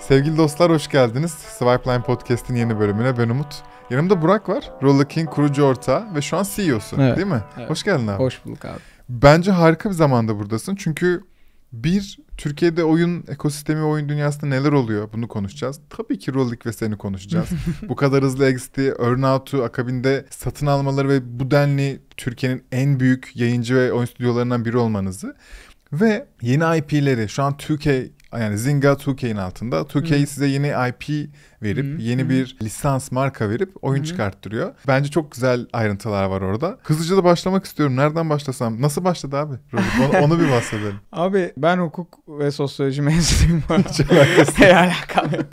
Sevgili dostlar hoş geldiniz. Swipeline Podcast'in yeni bölümüne ben Umut. Yanımda Burak var. Roller King kurucu ortağı ve şu an CEO'su Evet, değil mi? evet. Hoş geldin abi. Hoş bulduk abi. Bence harika bir zamanda buradasın. Çünkü bir, Türkiye'de oyun ekosistemi, oyun dünyasında neler oluyor bunu konuşacağız. Tabii ki Rolling ve seni konuşacağız. bu kadar hızlı exitti, earnout'u, akabinde satın almaları ve bu denli Türkiye'nin en büyük yayıncı ve oyun stüdyolarından biri olmanızı. Ve yeni IP'leri şu an 2K yani Zynga 2K'nin altında. 2K Hı. size yeni IP verip Hı, yeni hı. bir lisans marka verip oyun Hı. çıkarttırıyor. Bence çok güzel ayrıntılar var orada. Hızlıca da başlamak istiyorum. Nereden başlasam? Nasıl başladı abi? Onu, onu bir bahsedelim. Abi ben hukuk ve sosyoloji mezunuyum. Hiç alakası yok.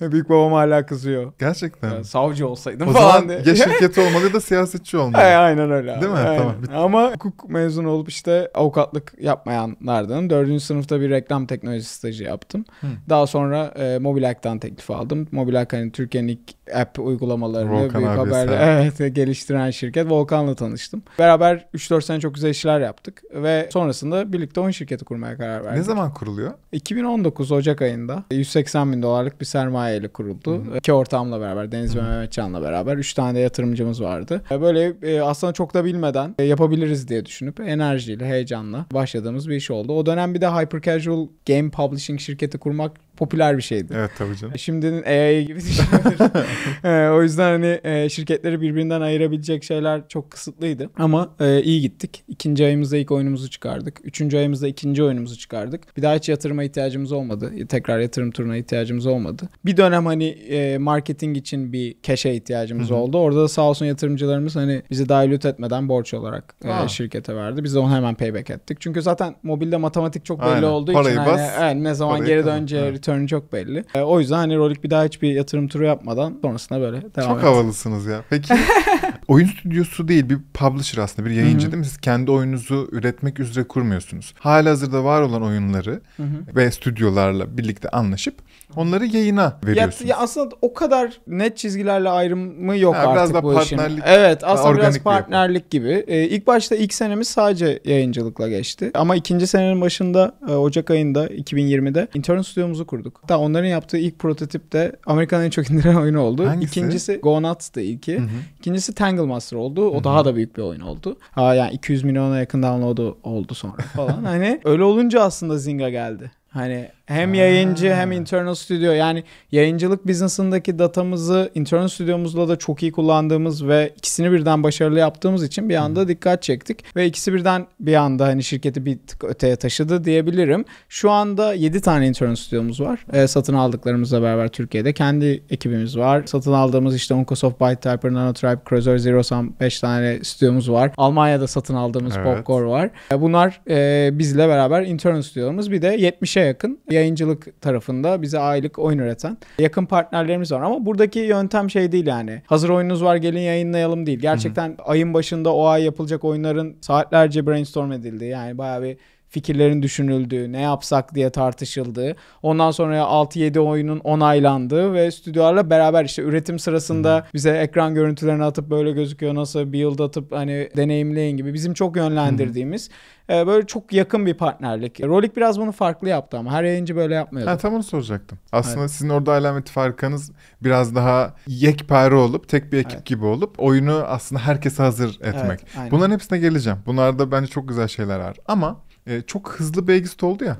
Büyük babam hala kızıyor. Gerçekten. Ya, savcı olsaydım O falan zaman diye. ya şirket olmalı da siyasetçi olmalı. Ay, aynen öyle. abi. Değil mi? Aynen. Tamam, bitti. Ama hukuk mezunu olup işte avukatlık yapmayanlardanım. Dördüncü sınıfta bir reklam teknolojisi stajı yaptım. Hı. Daha sonra e, Mobilak'tan teklif aldım. Mobilak hani Türkiye'nin ilk app uygulamalarını Volkan büyük haberle evet, geliştiren şirket Volkan'la tanıştım. Beraber 3-4 sene çok güzel işler yaptık ve sonrasında birlikte oyun şirketi kurmaya karar verdik. Ne zaman kuruluyor? 2019 Ocak ayında 180 bin dolarlık bir sermaye ile kuruldu. Hı hı. İki ortağımla beraber Deniz ve Mehmetcan'la beraber 3 tane de yatırımcımız vardı. Böyle e, aslında çok da bilmeden e, yapabiliriz diye düşünüp enerjiyle, heyecanla başladığımız bir iş oldu. O dönem bir de hyper casual game publishing şirketi kurmak popüler bir şeydi. Evet tabii canım. Şimdinin AI gibi düşünebiliriz. Ee, o yüzden hani e, şirketleri birbirinden ayırabilecek şeyler çok kısıtlıydı. Ama e, iyi gittik. İkinci ayımızda ilk oyunumuzu çıkardık. Üçüncü ayımızda ikinci oyunumuzu çıkardık. Bir daha hiç yatırıma ihtiyacımız olmadı. Tekrar yatırım turuna ihtiyacımız olmadı. Bir dönem hani e, marketing için bir keşe ihtiyacımız oldu. Orada da sağ olsun yatırımcılarımız hani bizi dilute etmeden borç olarak e, Aa. şirkete verdi. Biz de onu hemen payback ettik. Çünkü zaten mobilde matematik çok belli Aynen. olduğu Parayı için bas, hani, evet, ne zaman parayı geri döneceği. Return çok belli. E, o yüzden hani Rolik bir daha hiçbir yatırım turu yapmadan sonrasında böyle devam Çok etti. havalısınız ya. Peki oyun stüdyosu değil bir publisher aslında bir yayıncı Hı hı. değil mi? Siz kendi oyununuzu üretmek üzere kurmuyorsunuz. Halihazırda var olan oyunları Hı hı. ve stüdyolarla birlikte anlaşıp onları yayına Ya, veriyorsunuz. ya aslında o kadar net çizgilerle ayrımı yok Ha, artık biraz da bu işin. Evet aslında biraz bir partnerlik gibi. Ee, ilk başta ilk senemiz sadece yayıncılıkla geçti. Ama ikinci senenin başında e, Ocak ayında 2020'de Intern stüdyomuzu kurduk. Hatta onların yaptığı ilk prototip de Amerika'nın en çok indirilen oyunu oldu. Hangisi? İkincisi Go Nuts'tı ilki. Hı hı. İkincisi Tangle Master oldu. O Hı hı. daha da büyük bir oyun oldu. Ha yani 200 milyona yakın download'u oldu sonra falan. hani öyle olunca aslında Zynga geldi. Hani hem Ha. yayıncı hem internal stüdyo yani yayıncılık business'ındaki datamızı internal stüdyomuzla da çok iyi kullandığımız ve ikisini birden başarılı yaptığımız için bir anda dikkat çektik ve ikisi birden bir anda hani şirketi bir tık öteye taşıdı diyebilirim. Şu anda 7 tane internal stüdyomuz var. Ee, satın aldıklarımızla beraber Türkiye'de kendi ekibimiz var. Satın aldığımız işte Oncosoft, ByteTyper, Nanotribe, Cruiser, Zero Sum 5 tane stüdyomuz var. Almanya'da satın aldığımız Evet. Popcore var. E, Bunlar e, bizle beraber internal stüdyolarımız. Bir de 70'e yakın yayıncılık tarafında bize aylık oyun üreten yakın partnerlerimiz var. Ama buradaki yöntem şey değil yani. Hazır oyununuz var gelin yayınlayalım değil. Gerçekten ayın başında o ay yapılacak oyunların saatlerce brainstorm edildi. Yani bayağı bir fikirlerin düşünüldüğü, ne yapsak diye tartışıldığı, ondan sonra 6-7 oyunun onaylandığı ve stüdyolarla beraber işte üretim sırasında bize ekran görüntülerini atıp böyle gözüküyor nasıl build atıp hani deneyimleyin gibi bizim çok yönlendirdiğimiz e, böyle çok yakın bir partnerlik. Rolik biraz bunu farklı yaptı ama her yayıncı böyle yapmıyordu. Ha, tam onu soracaktım. Aslında sizin orada alameti farkınız biraz daha yekpare olup tek bir ekip Evet. gibi olup oyunu aslında herkese hazır etmek. Evet, aynen. Bunların hepsine geleceğim. Bunlarda bence çok güzel şeyler var. Ama e, çok hızlı bir exit oldu ya.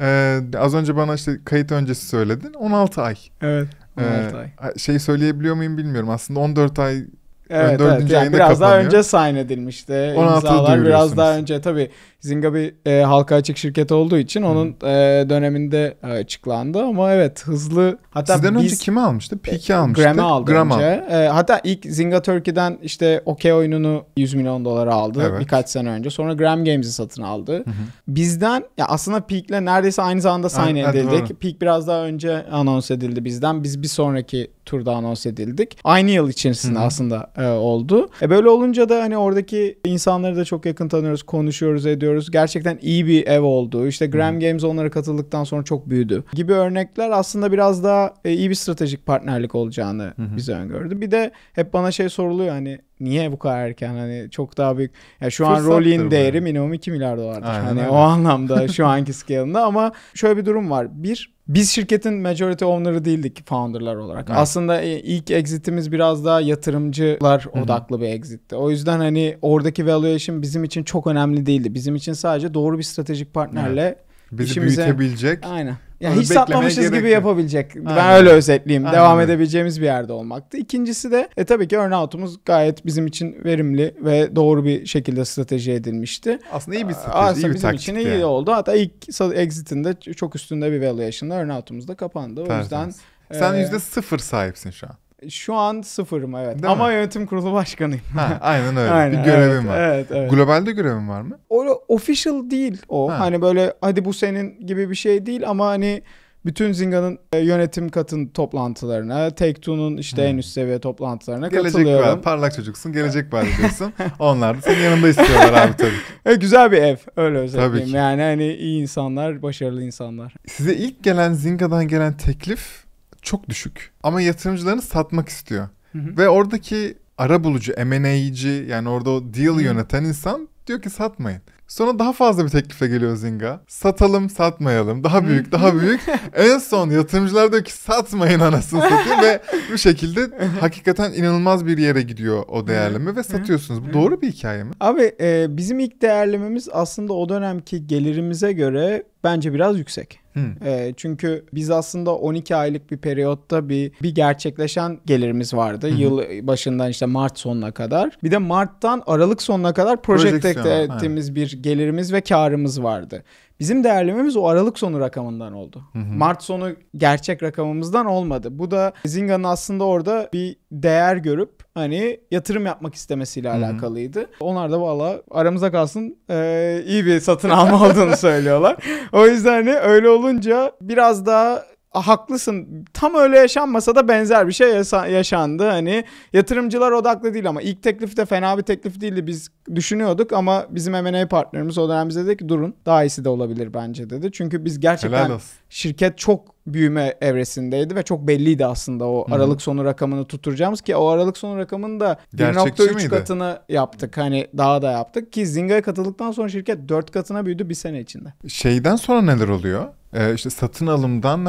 E, az önce bana işte kayıt öncesi söyledin. 16 ay. Evet. E, 16 ay. Şey söyleyebiliyor muyum bilmiyorum. Aslında 14 ay Evet, evet. Yani ayında biraz daha kapanıyor. önce sign edilmişti. 16'da İmzalar biraz duyuruyorsunuz. daha önce tabii Zynga bir e, halka açık şirket olduğu için onun e, döneminde e, açıklandı ama evet hızlı hatta Sizden önce biz kimi almıştı? Peak'i almıştı. Gram'ı aldı Gram önce. E, hatta ilk Zynga Turkey'den işte OK oyununu 100 milyon dolara aldı Evet. birkaç sene önce. Sonra Gram Games'i satın aldı. Bizden ya aslında Peak'le neredeyse aynı zamanda sign evet, edildik. doğru. Peak biraz daha önce anons edildi bizden. Biz bir sonraki turda anons edildik. Aynı yıl içerisinde Hı hı. aslında e, oldu. E, böyle olunca da hani oradaki insanları da çok yakın tanıyoruz, konuşuyoruz, ediyoruz. Gerçekten iyi bir ev oldu. İşte Gram Games onlara katıldıktan sonra çok büyüdü. Gibi örnekler aslında biraz daha e, iyi bir stratejik partnerlik olacağını hı. bize öngördü. Bir de hep bana şey soruluyor hani niye bu kadar erken hani çok daha büyük. Ya şu an Fırsattır Rolling bu değeri yani. minimum 2 milyar dolardır. Aynen hani öyle. o anlamda şu anki scale'ında ama şöyle bir durum var. Bir biz şirketin majority owner'ı değildik founder'lar olarak. Evet. Aslında e, ilk exit'imiz biraz daha yatırımcılar hı. odaklı bir exit'ti. O yüzden hani oradaki valuation bizim için çok önemli değildi. Bizim için sadece doğru bir stratejik partnerle Bizi işimize- büyütebilecek. Aynen. Ya Onu hiç satmamışız gibi yok. yapabilecek. Ben Aynen. öyle özetleyeyim. Aynen Devam edebileceğimiz bir yerde olmaktı. İkincisi de e, tabii ki earnout'umuz gayet bizim için verimli ve doğru bir şekilde strateji edilmişti. Aslında iyi bir strateji, Aslında iyi bir bizim için iyi yani. oldu. Hatta ilk exit'inde çok üstünde bir valuation'la earnout'umuz da kapandı. O yüzden Tertemiz. Sen e, yüzde sıfır sahipsin şu an. Şu an sıfırım evet. Değil Ama mi? yönetim kurulu başkanıyım. Ha, aynen öyle. Aynen, bir görevin evet, var. Evet, evet. Globalde görevin var mı? O official değil o. Ha. Hani böyle hadi bu senin gibi bir şey değil ama hani bütün Zinga'nın e, yönetim katın toplantılarına, Take-Two'nun işte Hmm. en üst seviye toplantılarına Gelecek katılıyorum. var. Parlak çocuksun. Gelecek var diyorsun. Onlar da senin yanında istiyorlar abi tabii. E, güzel bir ev öyle özetleyeyim. Yani hani iyi insanlar, başarılı insanlar. Size ilk gelen Zinga'dan gelen teklif çok düşük. Ama yatırımcılarını satmak istiyor. Hı hı. Ve oradaki ara bulucu, M&A'ci yani orada o deal Hı. yöneten insan diyor ki satmayın. Sonra daha fazla bir teklifle geliyor Zinga. Satalım, satmayalım. Daha büyük, daha büyük. en son yatırımcılar diyor ki satmayın anasını satayım ve bu şekilde hakikaten inanılmaz bir yere gidiyor o değerleme ve satıyorsunuz. Bu doğru bir hikaye mi? Abi e, bizim ilk değerlememiz aslında o dönemki gelirimize göre bence biraz yüksek. Hı. E, çünkü biz aslında 12 aylık bir periyotta bir bir gerçekleşen gelirimiz vardı. Hı. Yıl başından işte Mart sonuna kadar. Bir de Mart'tan Aralık sonuna kadar Projeksiyon, ettiğimiz bir gelirimiz ve karımız vardı. Bizim değerlememiz o Aralık sonu rakamından oldu. Hı hı. Mart sonu gerçek rakamımızdan olmadı. Bu da Zinga'nın aslında orada bir değer görüp hani yatırım yapmak istemesiyle Hı hı. alakalıydı. Onlar da valla aramıza kalsın eee, iyi bir satın alma olduğunu söylüyorlar. O yüzden hani öyle olunca biraz daha "Ah, haklısın. Tam öyle yaşanmasa da benzer bir şey yaşandı. Hani yatırımcılar odaklı değil ama ilk teklif de fena bir teklif değildi. Biz düşünüyorduk ama bizim M&A partnerimiz o dönem bize dedi ki durun daha iyisi de olabilir bence dedi. Çünkü biz gerçekten şirket çok büyüme evresindeydi ve çok belliydi aslında o. Aralık sonu rakamını tutturacağımız ki o Aralık sonu rakamını da Gerçekçi 1.3 miydi? katını yaptık. Hani daha da yaptık ki Zinga'ya katıldıktan sonra şirket 4 katına büyüdü bir sene içinde. Şeyden sonra neler oluyor? Ee, işte satın alımdan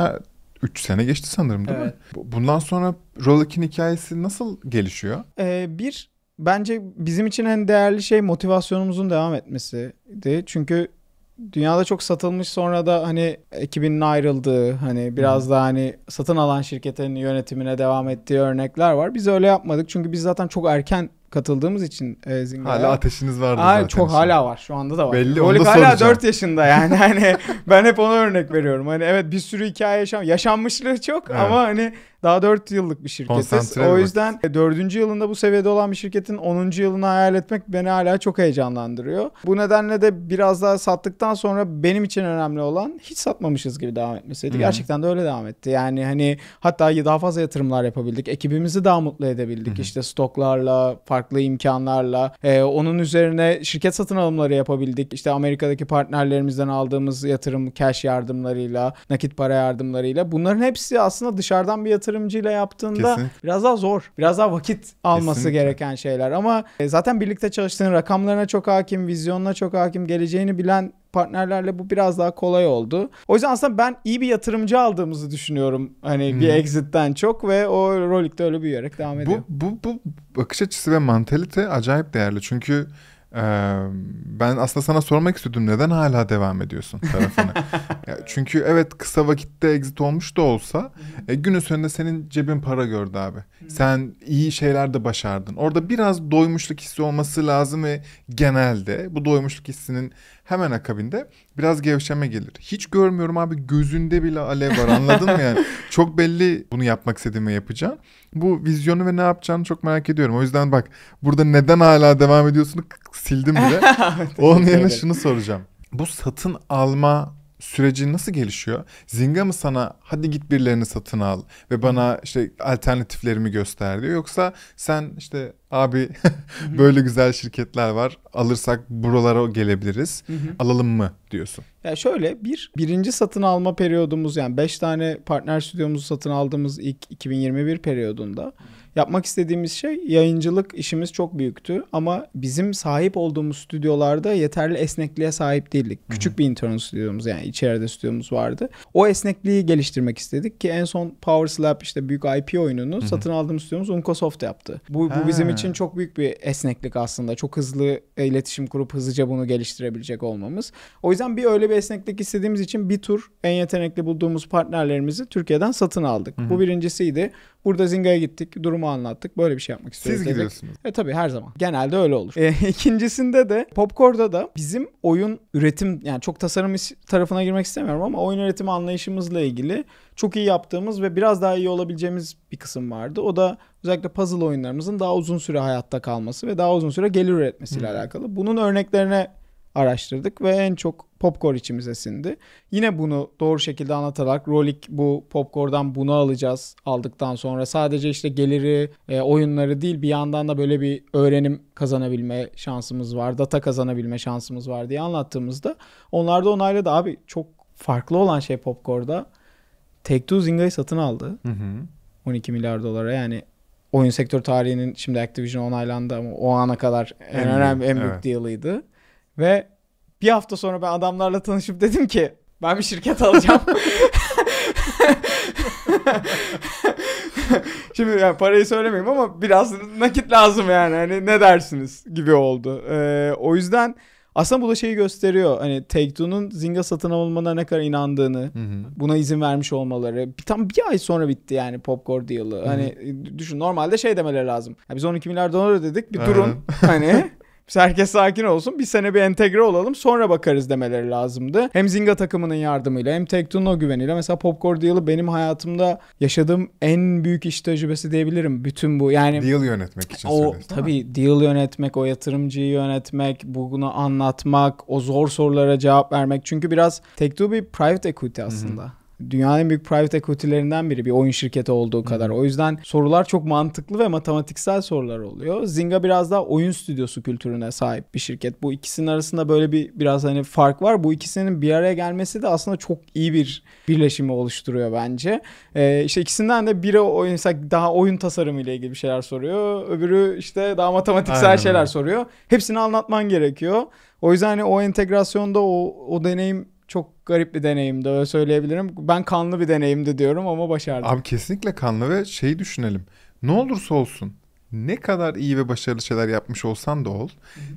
3 sene geçti sanırım değil mi? Evet. Bu- Bundan sonra Rolex hikayesi nasıl gelişiyor? Ee, bir bence bizim için en değerli şey motivasyonumuzun devam etmesiydi. Çünkü dünyada çok satılmış sonra da hani ekibinin ayrıldığı hani biraz daha hani satın alan şirketin yönetimine devam ettiği örnekler var. Biz öyle yapmadık çünkü biz zaten çok erken katıldığımız için e, Zinga'ya. Hala ateşiniz vardı Aa, zaten. çok hala var. Şu anda da var. Belli, Rolik onu da hala soracağım. 4 yaşında yani. Hani ben hep ona örnek veriyorum. Hani evet bir sürü hikaye yaşam yaşanmışlığı çok Evet. ama hani daha 4 yıllık bir şirketiz. O yüzden 4. yılında bu seviyede olan bir şirketin 10. yılını hayal etmek beni hala çok heyecanlandırıyor. Bu nedenle de biraz daha sattıktan sonra benim için önemli olan hiç satmamışız gibi devam etmesiydi. Hı. Gerçekten de öyle devam etti. Yani hani hatta daha fazla yatırımlar yapabildik. Ekibimizi daha mutlu edebildik. Hı. İşte stoklarla, farklı imkanlarla. Ee, onun üzerine şirket satın alımları yapabildik. İşte Amerika'daki partnerlerimizden aldığımız yatırım, cash yardımlarıyla, nakit para yardımlarıyla. Bunların hepsi aslında dışarıdan bir yatırımcıyla yaptığında Kesinlikle. biraz daha zor. Biraz daha vakit alması Kesinlikle. gereken şeyler. Ama e, zaten birlikte çalıştığın rakamlarına çok hakim, vizyonuna çok hakim, geleceğini bilen partnerlerle bu biraz daha kolay oldu. O yüzden aslında ben iyi bir yatırımcı aldığımızı düşünüyorum. Hani bir Hı. exit'ten çok ve o Rolik'te öyle büyüyerek devam ediyor. Bu, bu, bu bakış açısı ve mantalite acayip değerli. Çünkü ben aslında sana sormak istiyordum neden hala devam ediyorsun tarafını. Ya çünkü evet kısa vakitte exit olmuş da olsa e, günün sonunda senin cebin para gördü abi. Sen iyi şeyler de başardın. Orada biraz doymuşluk hissi olması lazım ve genelde bu doymuşluk hissinin hemen akabinde biraz gevşeme gelir. Hiç görmüyorum abi gözünde bile alev var anladın mı yani? Çok belli bunu yapmak istediğimi yapacağım. Bu vizyonu ve ne yapacağını çok merak ediyorum. O yüzden bak burada neden hala devam ediyorsun sildim bile. Onun yerine şunu soracağım. Bu satın alma süreci nasıl gelişiyor? Zinga mı sana hadi git birilerini satın al ve bana işte alternatiflerimi göster diyor. Yoksa sen işte Abi böyle güzel şirketler var. Alırsak buralara gelebiliriz. Alalım mı diyorsun? Ya şöyle bir birinci satın alma periyodumuz yani 5 tane partner stüdyomuzu satın aldığımız ilk 2021 periyodunda yapmak istediğimiz şey yayıncılık işimiz çok büyüktü ama bizim sahip olduğumuz stüdyolarda yeterli esnekliğe sahip değildik. Küçük bir intern stüdyomuz yani içeride stüdyomuz vardı. O esnekliği geliştirmek istedik ki en son Power Slap işte büyük IP oyununu satın aldığımız stüdyomuz Uncosoft yaptı. Bu, bu bizim Ha. İçin çok büyük bir esneklik aslında. Çok hızlı iletişim kurup hızlıca bunu geliştirebilecek olmamız. O yüzden bir öyle bir esneklik istediğimiz için bir tur en yetenekli bulduğumuz partnerlerimizi Türkiye'den satın aldık. Bu birincisiydi. Burada Zinga'ya gittik, durumu anlattık. Böyle bir şey yapmak istiyoruz. Siz dedik. gidiyorsunuz. E tabii her zaman. Genelde öyle olur. E, ikincisinde de Popcore'da da bizim oyun üretim yani çok tasarım tarafına girmek istemiyorum ama oyun üretimi anlayışımızla ilgili çok iyi yaptığımız ve biraz daha iyi olabileceğimiz bir kısım vardı. O da özellikle puzzle oyunlarımızın daha uzun süre hayatta kalması ve daha uzun süre gelir üretmesiyle alakalı. Bunun örneklerine araştırdık ve en çok Popcore içimize sindi. Yine bunu doğru şekilde anlatarak Rolik bu Popcore'dan bunu alacağız aldıktan sonra sadece işte geliri e, oyunları değil bir yandan da böyle bir öğrenim kazanabilme şansımız var. Data kazanabilme şansımız var diye anlattığımızda onlar da onayladı. Abi çok farklı olan şey Popcore'da Take-Two Zynga'yı satın aldı. Hı hı. 12 milyar dolara yani oyun sektör tarihinin şimdi Activision onaylandı ama o ana kadar en, En önemli en büyük evet. deal'ıydı. Ve bir hafta sonra ben adamlarla tanışıp dedim ki ben bir şirket alacağım. Şimdi yani parayı söylemeyeyim ama biraz nakit lazım yani. Hani ne dersiniz gibi oldu. Ee, o yüzden aslında bu da şeyi gösteriyor. Hani Take-Two'nun Zynga satın alınmana ne kadar inandığını, Hı hı. buna izin vermiş olmaları. Bir, tam bir ay sonra bitti yani Popcore deal'ı. Hani e, düşün normalde şey demeleri lazım. Ya biz 12 milyar dolar ödedik bir durun. hani biz herkes sakin olsun. Bir sene bir entegre olalım sonra bakarız demeleri lazımdı. Hem Zynga takımının yardımıyla hem Take-Two'nun o güveniyle. Mesela Popcore deal'ı benim hayatımda yaşadığım en büyük iş tecrübesi diyebilirim. Bütün bu yani Deal yönetmek için o tabii deal yönetmek, o yatırımcıyı yönetmek, bunu anlatmak, o zor sorulara cevap vermek. Çünkü biraz Take-Two bir private equity aslında. Dünyanın en büyük private equity'lerinden biri bir oyun şirketi olduğu kadar. O yüzden sorular çok mantıklı ve matematiksel sorular oluyor. Zynga biraz daha oyun stüdyosu kültürüne sahip bir şirket. Bu ikisinin arasında böyle bir biraz hani fark var. Bu ikisinin bir araya gelmesi de aslında çok iyi bir birleşimi oluşturuyor bence. Ee, işte ikisinden de biri oyun mesela daha oyun tasarımı ile ilgili bir şeyler soruyor. Öbürü işte daha matematiksel Aynen şeyler soruyor. Hepsini anlatman gerekiyor. O yüzden hani o entegrasyonda o, o deneyim çok garip bir deneyimdi öyle söyleyebilirim. Ben kanlı bir deneyimdi diyorum ama başardım. Abi kesinlikle kanlı ve şeyi düşünelim. Ne olursa olsun ne kadar iyi ve başarılı şeyler yapmış olsan da ol.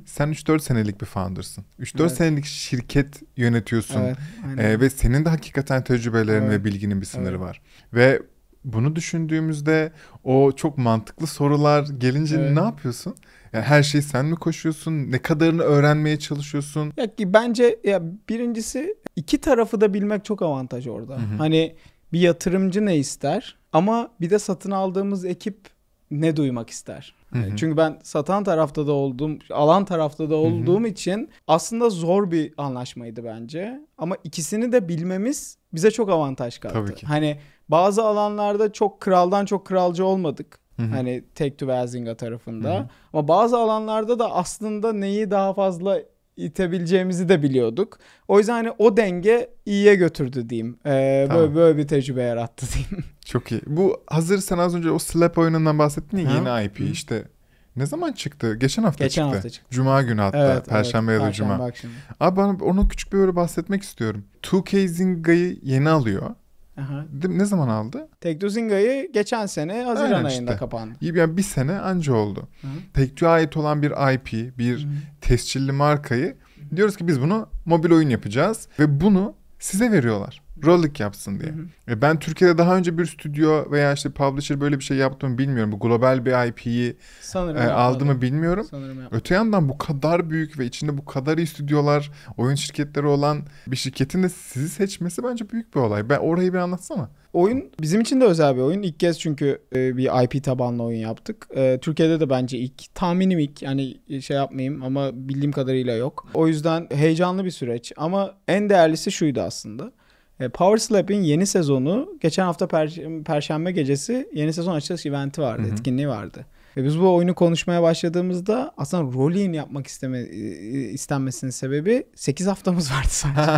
Sen 3-4 senelik bir founder'sın. 3-4 Evet. senelik şirket yönetiyorsun. Evet, aynen. Ee, ve senin de hakikaten tecrübelerin Evet. ve bilginin bir sınırı Evet. var. Ve bunu düşündüğümüzde o çok mantıklı sorular gelince Evet. ne yapıyorsun? Yani her şeyi sen mi koşuyorsun? Ne kadarını öğrenmeye çalışıyorsun? Ya ki bence ya birincisi iki tarafı da bilmek çok avantaj orada. Hı hı. Hani bir yatırımcı ne ister ama bir de satın aldığımız ekip ne duymak ister. Hı hı. Çünkü ben satan tarafta da olduğum, alan tarafta da olduğum için aslında zor bir anlaşmaydı bence. Ama ikisini de bilmemiz bize çok avantaj kattı. Tabii ki. Hani bazı alanlarda çok kraldan çok kralcı olmadık. Hı hı. Hani Take-Two veya Zynga tarafında. Hı hı. Ama bazı alanlarda da aslında neyi daha fazla itebileceğimizi de biliyorduk. O yüzden hani o denge iyiye götürdü diyeyim. Ee, Tamam. böyle, böyle bir tecrübe yarattı diyeyim. Çok iyi. Bu hazır sen az önce o Slap oyunundan bahsettin ya yeni IP Hı. işte. Ne zaman çıktı? Geçen hafta Geçen çıktı. hafta çıktı. Cuma günü hatta. Evet, Perşembe evet. ya da Perşembe Cuma. akşamı. Abi bana onu küçük bir böyle bahsetmek istiyorum. 2K Zinga'yı yeni alıyor. Aha. Ne zaman aldı? Take-Two Zinga'yı geçen sene Haziran Aynen ayında işte. kapandı. Yani bir sene anca oldu. Take-Two'ya ait olan bir IP, bir tescilli markayı diyoruz ki biz bunu mobil oyun yapacağız ve bunu size veriyorlar. Rollik yapsın diye. Hı hı. E Ben Türkiye'de daha önce bir stüdyo veya işte publisher böyle bir şey yaptı mı bilmiyorum. Bu global bir IP'yi Sanırım e, aldı mı bilmiyorum. Öte yandan bu kadar büyük ve içinde bu kadar iyi stüdyolar, oyun şirketleri olan bir şirketin de sizi seçmesi bence büyük bir olay. Ben orayı bir anlatsana. Oyun bizim için de özel bir oyun. İlk kez çünkü e, bir IP tabanlı oyun yaptık. E, Türkiye'de de bence ilk. Tahminim ilk. Yani şey yapmayayım ama bildiğim kadarıyla yok. O yüzden heyecanlı bir süreç. Ama en değerlisi şuydu aslında. E, Power Slap'in yeni sezonu geçen hafta per- Perşembe gecesi yeni sezon açılış eventi vardı, Hı hı. etkinliği vardı. Ve biz bu oyunu konuşmaya başladığımızda aslında rolling yapmak isteme, istenmesinin sebebi 8 haftamız vardı sadece.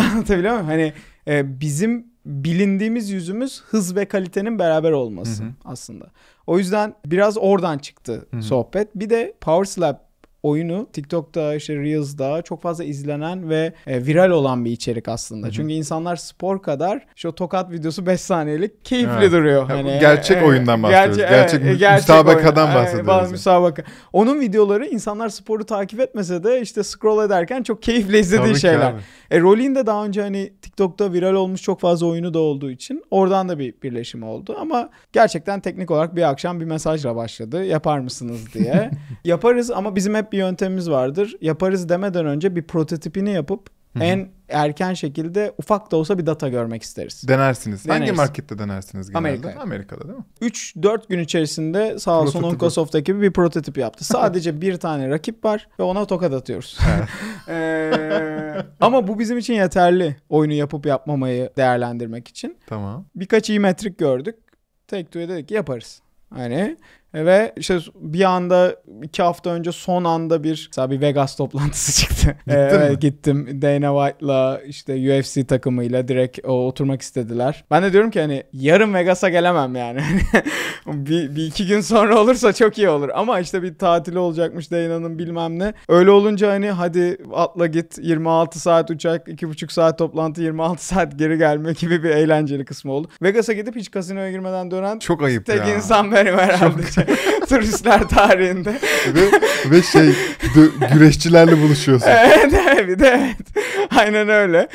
Anlatabiliyor muyum? Hani e, bizim bilindiğimiz yüzümüz hız ve kalitenin beraber olması Hı hı. aslında. O yüzden biraz oradan çıktı Hı hı. sohbet. Bir de Power Slap oyunu TikTok'ta işte Reels'da çok fazla izlenen ve e, viral olan bir içerik aslında. Hı hı. Çünkü insanlar spor kadar şu tokat videosu 5 saniyelik keyifli Evet. duruyor. Ya, Hani gerçek oyundan bahsediyoruz. Gerçek evet, mü- müsabakadan oyun. bahsediyoruz yani. müsabaka. Onun videoları insanlar sporu takip etmese de işte scroll ederken çok keyifle izlediği Tabii şeyler. abi. E Rolling de daha önce hani TikTok'ta viral olmuş çok fazla oyunu da olduğu için oradan da bir birleşim oldu. Ama gerçekten teknik olarak bir akşam bir mesajla başladı. Yapar mısınız diye. Yaparız ama bizim hep bir yöntemimiz vardır. Yaparız demeden önce bir prototipini yapıp Hı hı. en erken şekilde ufak da olsa bir data görmek isteriz. Denersiniz. Hangi Deneriz. markette denersiniz genelde? Amerika'ya. Amerika'da değil mi? 3-4 gün içerisinde sağ olsun. Oncosoft ekibi bir prototip yaptı. Sadece bir tane rakip var ve ona tokat atıyoruz. Ee, ama bu bizim için yeterli oyunu yapıp yapmamayı değerlendirmek için. Tamam. Birkaç iyi metrik gördük. Two'ya dedik ki yaparız. Hani ve işte bir anda iki hafta önce son anda bir mesela bir Vegas toplantısı çıktı. Gittin Ee, mi? Gittim. Dana White'la işte UFC takımıyla direkt o, oturmak istediler. Ben de diyorum ki hani yarın Vegas'a gelemem yani. bir, bir iki gün sonra olursa çok iyi olur. Ama işte bir tatili olacakmış Dana'nın bilmem ne. Öyle olunca hani hadi atla git 26 saat uçak 2,5 saat toplantı 26 saat geri gelme gibi bir eğlenceli kısmı oldu. Vegas'a gidip hiç kasinoya girmeden dönen Çok ayıp tek ya. insan benim herhalde. Turistler tarihinde. ve, ve şey güreşçilerle buluşuyorsun. evet, evet, evet. Aynen öyle.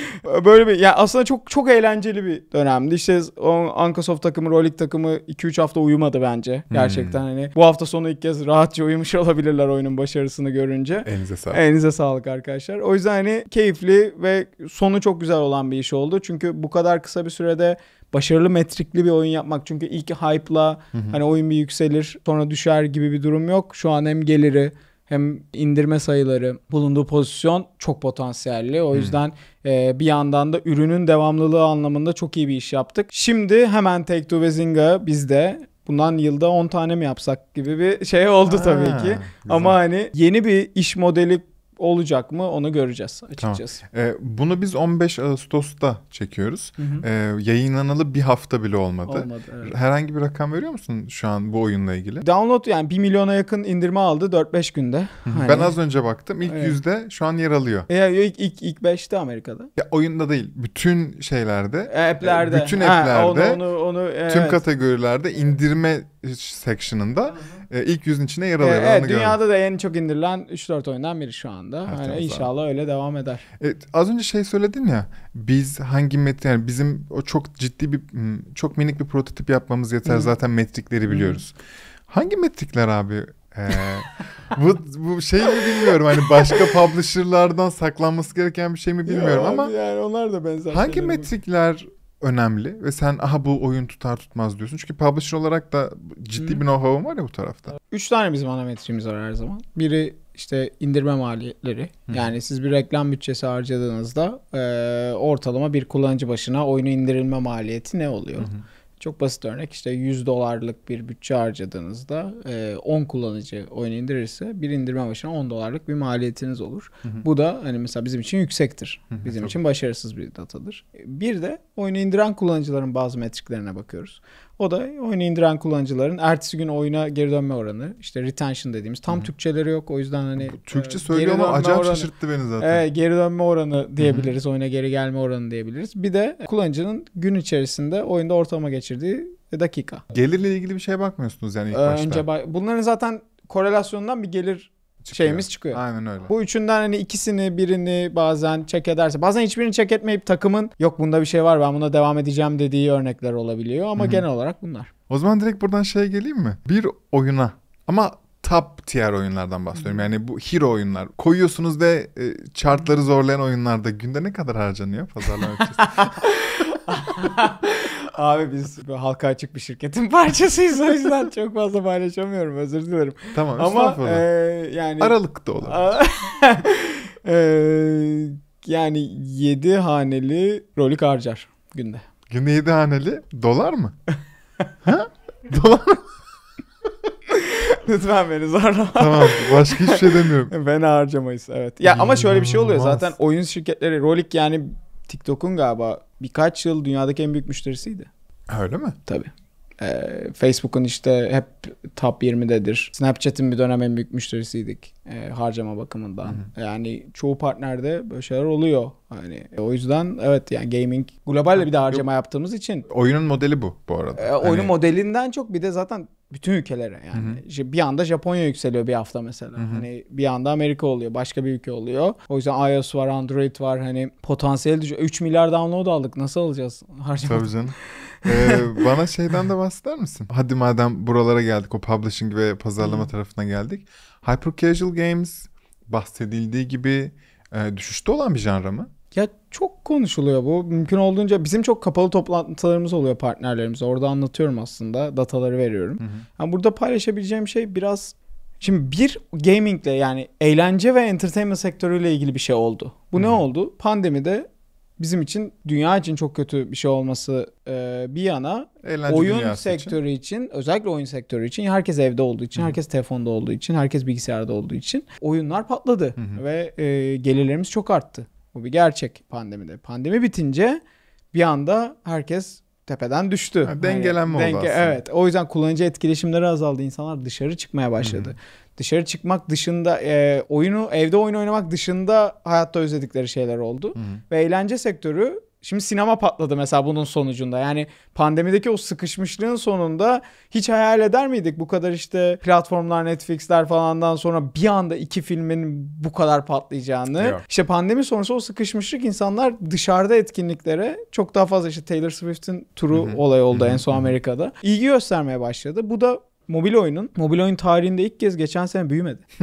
Böyle bir ya aslında çok çok eğlenceli bir dönemdi. İşte o Ankasoft takımı, Rolik takımı 2-3 hafta uyumadı bence. Gerçekten hani bu hafta sonu ilk kez rahatça uyumuş olabilirler oyunun başarısını görünce. Elinize sağlık. Elinize sağlık arkadaşlar. O yüzden hani keyifli ve sonu çok güzel olan bir iş oldu. Çünkü bu kadar kısa bir sürede başarılı metrikli bir oyun yapmak. Çünkü ilk hype'la hani oyun bir yükselir sonra düşer gibi bir durum yok. Şu an hem geliri hem indirme sayıları bulunduğu pozisyon çok potansiyelli. O yüzden e, bir yandan da ürünün devamlılığı anlamında çok iyi bir iş yaptık. Şimdi hemen Take-Two ve Zynga bizde bundan yılda 10 tane mi yapsak gibi bir şey oldu Ha, tabii ki. güzel. Ama hani yeni bir iş modeli olacak mı onu göreceğiz açıkçası. Ee, bunu biz 15 Ağustos'ta çekiyoruz. Hı hı. Ee, yayınlanalı bir hafta bile olmadı. Olmadı. evet. Herhangi bir rakam veriyor musun şu an bu oyunla ilgili? Download yani 1 milyona yakın indirme aldı 4-5 günde. Hı hı. Hani- Ben az önce baktım. İlk Evet. yüzde şu an yer alıyor. E, ilk, ilk, ilk 5'te Amerika'da. Ya oyunda değil. Bütün şeylerde, E, app'lerde. bütün Ha, app'lerde, onu, onu, onu, evet. tüm kategorilerde indirme section'ında e, ilk yüzün içine yer alıyor. E, evet, dünyada da en çok indirilen 3-4 oyundan biri şu anda. Evet, evet, inşallah öyle devam eder. Evet, az önce şey söyledin ya biz hangi metrik yani bizim o çok ciddi bir m, çok minik bir prototip yapmamız yeter Hı. zaten metrikleri biliyoruz. Hangi metrikler abi? Ee, bu bu şey mi bilmiyorum hani başka publisher'lardan saklanması gereken bir şey mi bilmiyorum Ya ama yani onlar da benzer hangi metrikler önemli ve sen aha bu oyun tutar tutmaz diyorsun. Çünkü publisher olarak da ciddi Hı. bir know-how'un var ya bu tarafta. Üç tane bizim ana metriğimiz var her zaman. Biri işte indirme maliyetleri. Hı. Yani siz bir reklam bütçesi harcadığınızda e, ortalama bir kullanıcı başına oyunu indirilme maliyeti ne oluyor? Hı. Çok basit örnek işte 100 dolarlık bir bütçe harcadığınızda e, 10 kullanıcı oyunu indirirse bir indirme başına 10 dolarlık bir maliyetiniz olur. Hı hı. Bu da hani mesela bizim için yüksektir. Hı hı, Bizim tabii. için başarısız bir datadır. Bir de oyunu indiren kullanıcıların bazı metriklerine bakıyoruz. O da oyunu indiren kullanıcıların ertesi gün oyuna geri dönme oranı. işte retention dediğimiz. Tam Hı. Türkçeleri yok. O yüzden hani Bu Türkçe e, söylüyor ama acayip oranı- şaşırttı beni zaten. Evet, geri dönme oranı diyebiliriz. Oyuna geri gelme oranı diyebiliriz. Bir de kullanıcının gün içerisinde oyunda ortalama geçirdiği dakika. Gelirle ilgili bir şeye bakmıyorsunuz yani ilk Ee, başta. Önce ba- bunların zaten korelasyondan bir gelir Çıkıyor. şeyimiz çıkıyor. Aynen öyle. Bu üçünden hani ikisini birini bazen check ederse bazen hiçbirini check etmeyip takımın yok bunda bir şey var ben buna devam edeceğim dediği örnekler olabiliyor ama Hı hı. genel olarak bunlar. O zaman direkt buradan şeye geleyim mi? Bir oyuna ama top tier oyunlardan bahsediyorum. Yani bu hero oyunlar. Koyuyorsunuz ve e, chartları zorlayan oyunlarda günde ne kadar harcanıyor pazarlama? Abi biz halka açık bir şirketin parçasıyız o yüzden çok fazla paylaşamıyorum özür dilerim. tamam Ama e, yani Aralıkta olur. e, yani 7 haneli rolik harcar günde. Günde 7 haneli dolar mı? ha? Dolar mı? Lütfen beni zorlama. tamam başka hiçbir şey demiyorum. Beni harcamayız evet. Ya ama şöyle bir şey oluyor zaten oyun şirketleri Rolik yani TikTok'un galiba birkaç yıl dünyadaki en büyük müşterisiydi. Öyle mi? Tabii. Ee, Facebook'un işte hep top 20'dedir. Snapchat'in bir dönem en büyük müşterisiydik e, harcama bakımından. Yani çoğu partnerde böyle şeyler oluyor. Hani e, o yüzden evet yani gaming globalle bir de harcama yaptığımız için Oyunun modeli bu bu arada. e, oyunun Hani- modelinden çok bir de zaten bütün ülkelere yani. İşte bir anda Japonya yükseliyor bir hafta mesela. Hani bir anda Amerika oluyor, başka bir ülke oluyor. O yüzden iOS var, Android var. Hani potansiyel düşüyor. 3 milyar download aldık. Nasıl alacağız? Harcama. Tabii canım. Ee, bana şeyden de bahseder misin? Hadi madem buralara geldik, o publishing ve pazarlama tarafına geldik. Hyper Casual Games bahsedildiği gibi e, düşüşte olan bir janra mı? Ya çok konuşuluyor bu. Mümkün olduğunca bizim çok kapalı toplantılarımız oluyor partnerlerimize. Orada anlatıyorum aslında. Dataları veriyorum. Yani burada paylaşabileceğim şey biraz Şimdi bir gamingle yani eğlence ve entertainment sektörüyle ilgili bir şey oldu. Bu ne oldu? Pandemide bizim için dünya için çok kötü bir şey olması e, bir yana Eğlence oyun dünyası için. sektörü için. özellikle oyun sektörü için herkes evde olduğu için, herkes telefonda olduğu için, herkes bilgisayarda olduğu için oyunlar patladı ve e, gelirlerimiz çok arttı. Bu bir gerçek pandemide. Pandemi bitince bir anda herkes tepeden düştü. Ha, dengelenme oldu aslında. Evet. O yüzden kullanıcı etkileşimleri azaldı. İnsanlar dışarı çıkmaya başladı. Dışarı çıkmak dışında e, oyunu evde oyun oynamak dışında hayatta özledikleri şeyler oldu. Ve eğlence sektörü Şimdi sinema patladı mesela bunun sonucunda. Yani pandemideki o sıkışmışlığın sonunda hiç hayal eder miydik bu kadar işte platformlar, Netflix'ler falandan sonra bir anda iki filmin bu kadar patlayacağını. Yok. İşte pandemi sonrası o sıkışmışlık insanlar dışarıda etkinliklere çok daha fazla işte Taylor Swift'in turu olay oldu en son Amerika'da. İlgi göstermeye başladı. Bu da mobil oyunun mobil oyun tarihinde ilk kez geçen sene büyümedi.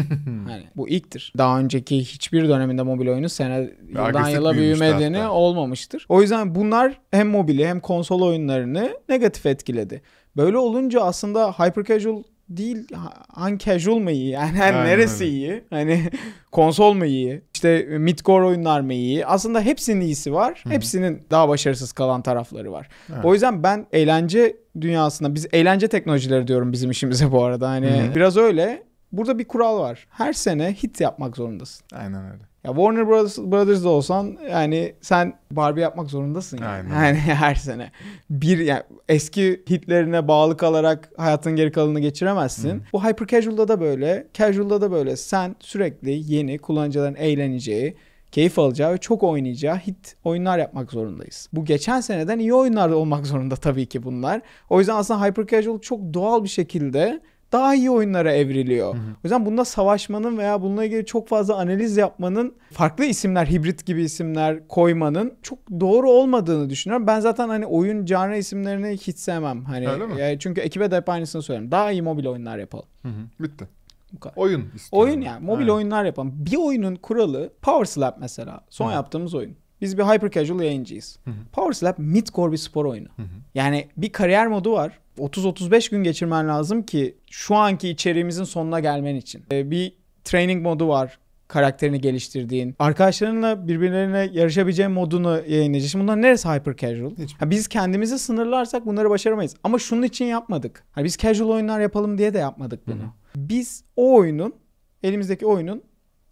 hani bu ilktir. Daha önceki hiçbir döneminde mobil oyunun sene yıldan yıla büyümediğini hatta. olmamıştır. O yüzden bunlar hem mobili hem konsol oyunlarını negatif etkiledi. Böyle olunca aslında hyper casual değil hangi casual mı iyi? Yani Aynen neresi öyle. iyi? Hani konsol mu iyi? İşte midcore oyunlar mı iyi? Aslında hepsinin iyisi var hepsinin daha başarısız kalan tarafları var. Evet. o yüzden ben eğlence dünyasında biz eğlence teknolojileri diyorum bizim işimize bu arada. Hani Hı hı. biraz öyle. Burada bir kural var. Her sene hit yapmak zorundasın. Aynen öyle. Ya Warner Brothers, Brothers'da olsan yani sen Barbie yapmak zorundasın yani. Aynen. Yani her sene. Bir yani eski hitlerine bağlı kalarak hayatın geri kalanını geçiremezsin. Bu hyper casual'da da böyle, casual'da da böyle. Sen sürekli yeni kullanıcıların eğleneceği, keyif alacağı ve çok oynayacağı hit oyunlar yapmak zorundayız. Bu geçen seneden iyi oyunlar olmak zorunda tabii ki bunlar. O yüzden aslında hyper casual çok doğal bir şekilde daha iyi oyunlara evriliyor. O yüzden bunda savaşmanın veya bununla ilgili çok fazla analiz yapmanın farklı isimler, hibrit gibi isimler koymanın çok doğru olmadığını düşünüyorum. Ben zaten hani oyun canlı isimlerini hiç sevmem. Hani Öyle mi? e, çünkü ekibe de hep aynısını söylüyorum. Daha iyi mobil oyunlar yapalım. Hı hı. Bitti. Bu kadar. Oyun istiyorum. Oyun yani mobil Aynen. oyunlar yapalım. Bir oyunun kuralı Power Slap mesela. Son Hı. yaptığımız oyun. Biz bir hyper casual yayıncıyız. Hı hı. Power Slap mid-core bir spor oyunu. hı. Yani bir kariyer modu var. 30-35 gün geçirmen lazım ki şu anki içeriğimizin sonuna gelmen için. Ee, bir training modu var karakterini geliştirdiğin. Arkadaşlarınla birbirlerine yarışabileceğin modunu yayınlayacaksın. Şimdi bunların neresi hyper casual? Hiç. Ha, biz kendimizi sınırlarsak bunları başaramayız. Ama şunun için yapmadık. Biz casual oyunlar yapalım diye de yapmadık bunu. Biz o oyunun, elimizdeki oyunun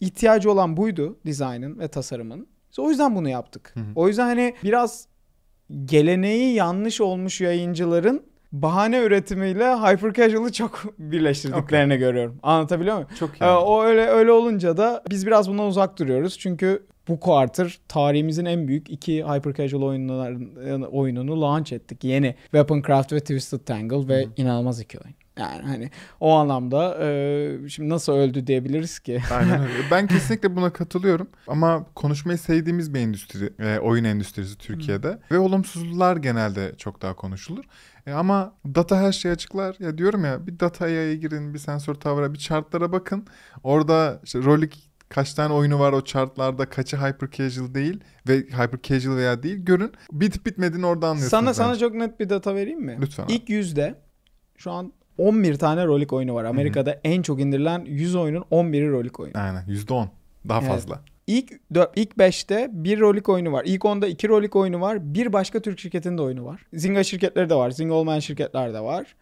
ihtiyacı olan buydu dizaynın ve tasarımın. Biz o yüzden bunu yaptık. O yüzden hani biraz geleneği yanlış olmuş yayıncıların bahane üretimiyle hyper casual'ı çok birleştirdiklerini görüyorum. Anlatabiliyor muyum? Çok iyi. Ee, o öyle öyle olunca da biz biraz bundan uzak duruyoruz. Çünkü bu quarter tarihimizin en büyük iki hyper casual oyunların oyununu launch ettik. Yeni Weaponcraft ve Twisted Tangle ve inanılmaz iki oyun. Yani hani o anlamda e, şimdi nasıl öldü diyebiliriz ki. Aynen öyle. Ben kesinlikle buna katılıyorum. Ama konuşmayı sevdiğimiz bir endüstri, e, oyun endüstrisi Türkiye'de. Ve olumsuzlar genelde çok daha konuşulur. E, ama data her şeyi açıklar. Ya diyorum ya bir dataya girin, bir sensör tavra, bir chartlara bakın. Orada işte Rolik kaç tane oyunu var o chartlarda, kaçı hyper casual değil ve hyper casual veya değil görün. Bitip bitmediğini orada anlıyorsunuz. sana sana bence. çok net bir data vereyim mi? Lütfen. İlk yüzde şu an 11 tane rolik oyunu var. Amerika'da en çok indirilen 100 oyunun 11'i rolik oyunu. Aynen %10. Daha Evet. fazla. İlk ilk 5'te bir rolik oyunu var. İlk 10'da 2 rolik oyunu var. Bir başka Türk şirketinin de oyunu var. Zynga şirketleri de var. Zynga olmayan şirketler de var.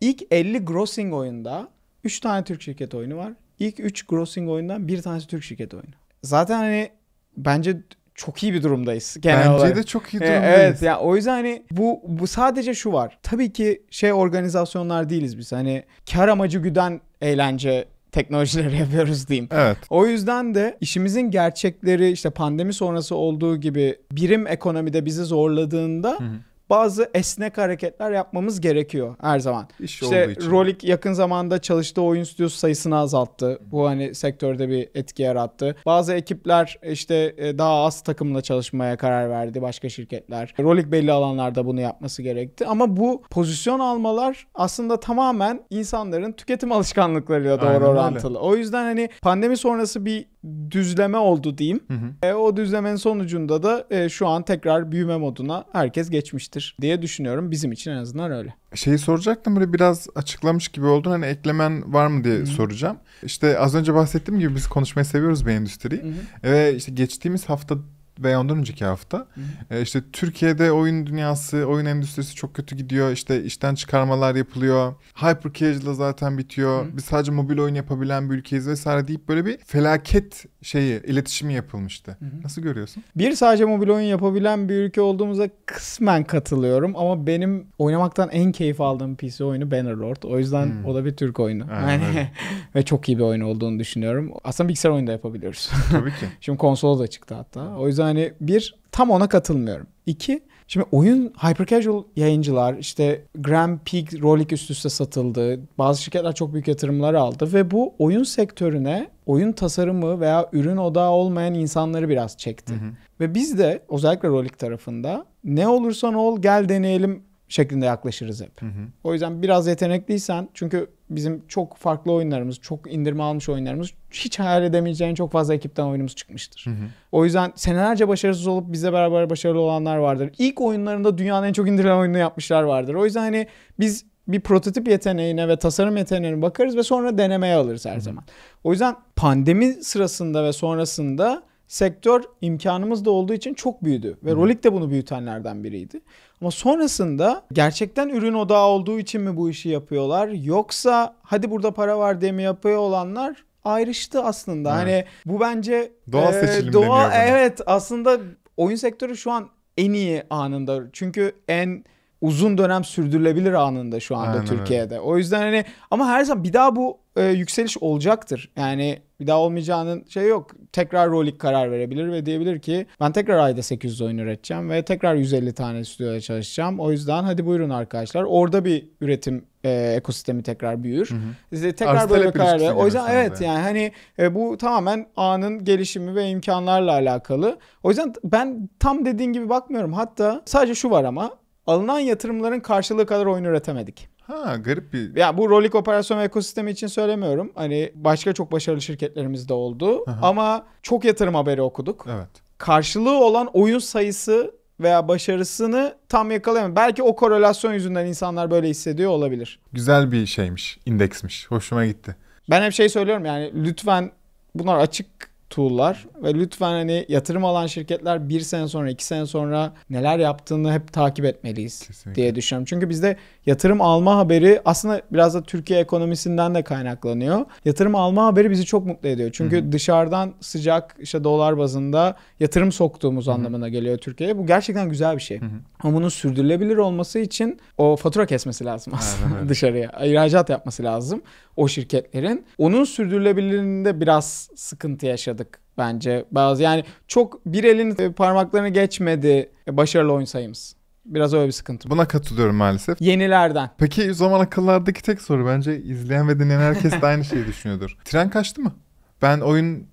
İlk 50 grossing oyunda 3 tane Türk şirket oyunu var. İlk 3 grossing oyundan bir tanesi Türk şirket oyunu. Zaten hani bence çok iyi bir durumdayız genel Bence olarak. de çok iyi E, durumdayız. Evet ya o yüzden hani bu bu sadece şu var. Tabii ki şey organizasyonlar değiliz biz. Hani kar amacı güden eğlence teknolojileri yapıyoruz diyeyim. Evet. O yüzden de işimizin gerçekleri işte pandemi sonrası olduğu gibi birim ekonomide bizi zorladığında Hı hı. Bazı esnek hareketler yapmamız gerekiyor her zaman. İş İşte. Rolik yakın zamanda çalıştığı oyun stüdyosu sayısını azalttı. Bu hani sektörde bir etki yarattı. Bazı ekipler işte e, daha az takımla çalışmaya karar verdi başka şirketler. Rolik belli alanlarda bunu yapması gerekti. Ama bu pozisyon almalar aslında tamamen insanların tüketim alışkanlıklarıyla doğru Aynen öyle. orantılı. O yüzden hani pandemi sonrası bir düzleme oldu diyeyim. Hı hı. E, o düzlemenin sonucunda da e, şu an tekrar büyüme moduna herkes geçmiştir diye düşünüyorum. Bizim için en azından öyle. Şeyi soracaktım böyle biraz açıklamış gibi oldun. Hani eklemen var mı diye Hı hı. soracağım. İşte az önce bahsettiğim gibi biz konuşmayı seviyoruz bu endüstriyi. Ve işte geçtiğimiz hafta veya ondan önceki hafta e, işte Türkiye'de oyun dünyası, oyun endüstrisi çok kötü gidiyor. İşte işten çıkarmalar yapılıyor. Hyper casual zaten bitiyor. Hı. Biz sadece mobil oyun yapabilen bir ülkeyiz vesaire deyip böyle bir felaket şeyi, iletişimi yapılmıştı. Hı hı. Nasıl görüyorsun? Bir sadece mobil oyun yapabilen bir ülke olduğumuza kısmen katılıyorum ama benim oynamaktan en keyif aldığım PC oyunu Bannerlord. O yüzden Hmm. o da bir Türk oyunu. Aynen Yani ve çok iyi bir oyun olduğunu düşünüyorum. Aslında bilgisayar oyunu da yapabiliyoruz. Tabii ki. Şimdi konsola da çıktı hatta. O yüzden hani bir tam ona katılmıyorum. İki Şimdi oyun hyper casual yayıncılar işte Grand Peak Rolik üst üste satıldı. Bazı şirketler çok büyük yatırımlar aldı ve bu oyun sektörüne oyun tasarımı veya ürün odağı olmayan insanları biraz çekti. Hı hı. Ve biz de özellikle Rolik tarafında ne olursan ol gel deneyelim şeklinde yaklaşırız hep. Hı hı. O yüzden biraz yetenekliysen çünkü bizim çok farklı oyunlarımız, çok indirme almış oyunlarımız hiç hayal edemeyeceğin çok fazla ekipten oyunumuz çıkmıştır. Hı hı. O yüzden senelerce başarısız olup bize beraber başarılı olanlar vardır. İlk oyunlarında dünyanın en çok indirilen oyununu yapmışlar vardır. O yüzden hani biz bir prototip yeteneğine ve tasarım yeteneğine bakarız ve sonra denemeye alırız her zaman. O yüzden pandemi sırasında ve sonrasında sektör imkanımız da olduğu için çok büyüdü. Ve Rolik de bunu büyütenlerden biriydi. Ama sonrasında gerçekten ürün odağı olduğu için mi bu işi yapıyorlar? Yoksa hadi burada para var diye mi yapıyor olanlar ayrıştı aslında. Evet. Hani bu bence Doğal e, seçilim doğal- deniyor buna. Evet aslında oyun sektörü şu an en iyi anında. Çünkü en uzun dönem sürdürülebilir anında şu anda Aynen. Türkiye'de. O yüzden hani ama her zaman bir daha bu e, yükseliş olacaktır. Yani bir daha olmayacağının şey yok. Tekrar Rolik karar verebilir ve diyebilir ki ben tekrar ayda 800 oyun üreteceğim ve tekrar 150 tane stüdyoda çalışacağım. O yüzden hadi buyurun arkadaşlar. Orada bir üretim e, ekosistemi tekrar büyür. Hı hı. İşte tekrar Arz böyle karar ver. O yüzden evet yani. yani hani e, bu tamamen anın gelişimi ve imkanlarla alakalı. O yüzden ben tam dediğin gibi bakmıyorum. Hatta sadece şu var ama alınan yatırımların karşılığı kadar oyun üretemedik. Ha garip bir Ya bu Rolik operasyon ekosistemi için söylemiyorum. Hani başka çok başarılı şirketlerimiz de oldu. Aha. Ama çok yatırım haberi okuduk. evet. Karşılığı olan oyun sayısı veya başarısını tam yakalayamadım. Belki o korelasyon yüzünden insanlar böyle hissediyor olabilir. Güzel bir şeymiş, indeksmiş. Hoşuma gitti. Ben hep şey söylüyorum yani lütfen bunlar açık tool'lar ve lütfen hani yatırım alan şirketler bir sene sonra iki sene sonra neler yaptığını hep takip etmeliyiz Kesinlikle. diye düşünüyorum. Çünkü bizde yatırım alma haberi aslında biraz da Türkiye ekonomisinden de kaynaklanıyor. Yatırım alma haberi bizi çok mutlu ediyor. Çünkü dışarıdan sıcak işte dolar bazında yatırım soktuğumuz anlamına geliyor Türkiye'ye. Bu gerçekten güzel bir şey. hı. Ama bunun sürdürülebilir olması için o fatura kesmesi lazım aslında dışarıya. İhracat yapması lazım o şirketlerin. Onun sürdürülebilirliğinde biraz sıkıntı yaşadık bence. Bazı yani çok bir elin parmaklarını geçmedi başarılı oyun sayımız. Biraz öyle bir sıkıntı. Buna katılıyorum maalesef. Yenilerden. Peki o zaman akıllardaki tek soru bence izleyen ve dinleyen herkes de aynı şeyi düşünüyordur. Tren kaçtı mı? Ben oyun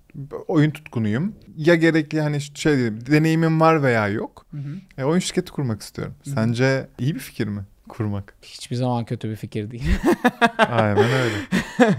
oyun tutkunuyum. Ya gerekli hani şey diyeyim, deneyimim var veya yok. E, oyun şirketi kurmak istiyorum. Sence iyi bir fikir mi kurmak? Hiçbir zaman kötü bir fikir değil. Aynen öyle.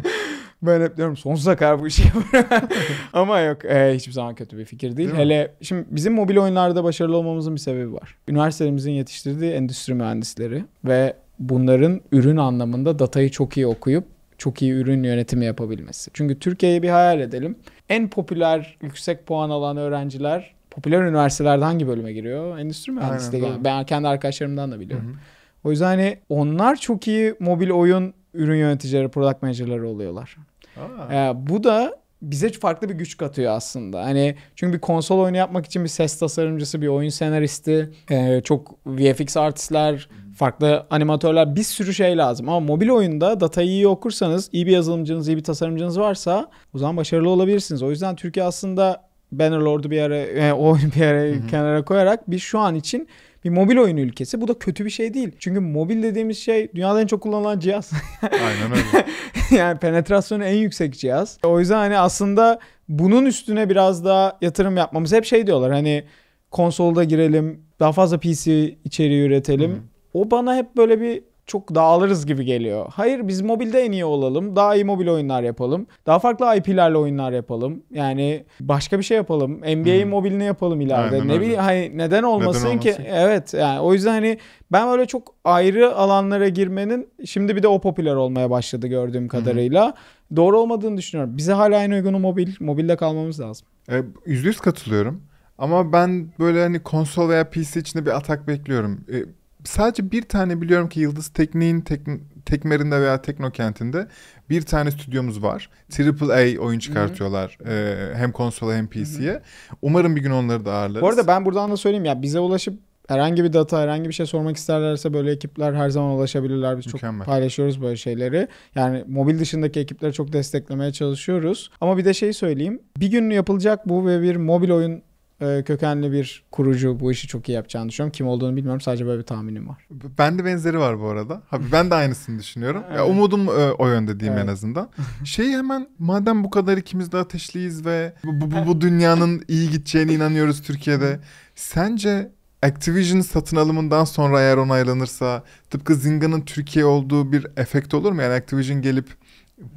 ben hep diyorum sonsuza kadar bu işi yaparım. Ama yok e, hiçbir zaman kötü bir fikir değil. Değil mi? Hele şimdi bizim mobil oyunlarda başarılı olmamızın bir sebebi var. Üniversitelerimizin yetiştirdiği endüstri mühendisleri ve bunların ürün anlamında datayı çok iyi okuyup çok iyi ürün yönetimi yapabilmesi. Çünkü Türkiye'yi bir hayal edelim. En popüler yüksek puan alan öğrenciler popüler üniversitelerde hangi bölüme giriyor? Endüstri mühendisliği. Yani ben kendi arkadaşlarımdan da biliyorum. hı. O yüzden hani onlar çok iyi mobil oyun ürün yöneticileri, product manager'ları oluyorlar. Aa. Ee, bu da bize farklı bir güç katıyor aslında. Hani çünkü bir konsol oyunu yapmak için bir ses tasarımcısı, bir oyun senaristi, e, çok VFX artistler, farklı animatörler bir sürü şey lazım. Ama mobil oyunda datayı iyi okursanız, iyi bir yazılımcınız, iyi bir tasarımcınız varsa o zaman başarılı olabilirsiniz. O yüzden Türkiye aslında Bannerlord'u bir ara, e, o oyunu bir ara kenara koyarak biz şu an için bir mobil oyun ülkesi. Bu da kötü bir şey değil. Çünkü mobil dediğimiz şey dünyada en çok kullanılan cihaz. Aynen öyle. yani penetrasyonu en yüksek cihaz. O yüzden hani aslında bunun üstüne biraz daha yatırım yapmamız hep şey diyorlar hani konsolda girelim, daha fazla PC içeriği üretelim. Hı. O bana hep böyle bir çok dağılırız gibi geliyor. Hayır biz mobilde en iyi olalım. Daha iyi mobil oyunlar yapalım. Daha farklı IP'lerle oyunlar yapalım. Yani başka bir şey yapalım. NBA'in Hı. mobilini yapalım ileride. Aynen ne öyle. bileyim hani neden olmasın, Neden ki? olmasın? Evet yani o yüzden hani ben böyle çok ayrı alanlara girmenin şimdi bir de o popüler olmaya başladı gördüğüm kadarıyla. Doğru olmadığını düşünüyorum. Bize hala en uygunu mobil. Mobilde kalmamız lazım. E, Yüzde yüz katılıyorum. Ama ben böyle hani konsol veya PC içinde bir atak bekliyorum. E, sadece bir tane biliyorum ki Yıldız Teknik'in tek, Tekmer'inde veya Teknokent'inde bir tane stüdyomuz var. AAA oyun çıkartıyorlar. E, hem konsola hem PC'ye. Umarım bir gün onları da ağırlarız. Bu arada ben buradan da söyleyeyim ya bize ulaşıp herhangi bir data, herhangi bir şey sormak isterlerse böyle ekipler her zaman ulaşabilirler. Biz Mükemmel. çok paylaşıyoruz böyle şeyleri. Yani mobil dışındaki ekipleri çok desteklemeye çalışıyoruz. Ama bir de şey söyleyeyim. Bir gün yapılacak bu ve bir mobil oyun e, kökenli bir kurucu bu işi çok iyi yapacağını düşünüyorum. Kim olduğunu bilmiyorum. Sadece böyle bir tahminim var. Bende benzeri var bu arada. Abi ben de aynısını düşünüyorum. Ya, Evet. umudum e, o yönde diyeyim en Evet. azından. Şeyi hemen madem bu kadar ikimiz de ateşliyiz ve bu, bu, bu, dünyanın iyi gideceğine inanıyoruz Türkiye'de. Sence Activision satın alımından sonra eğer onaylanırsa tıpkı Zinga'nın Türkiye olduğu bir efekt olur mu? Yani Activision gelip